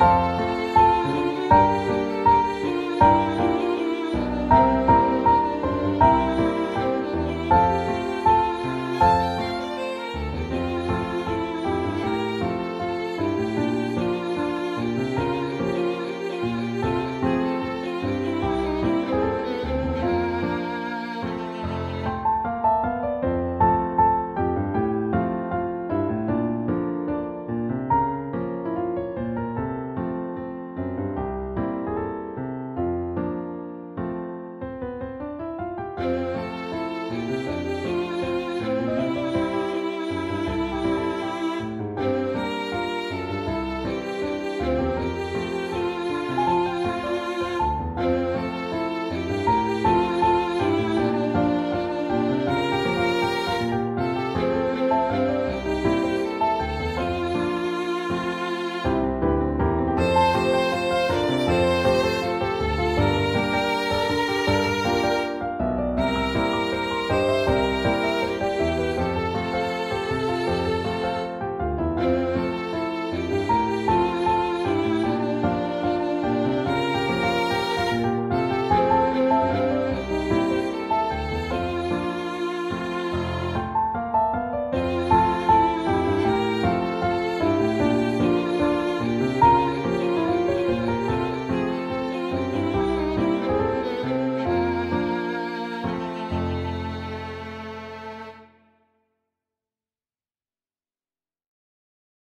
Bye.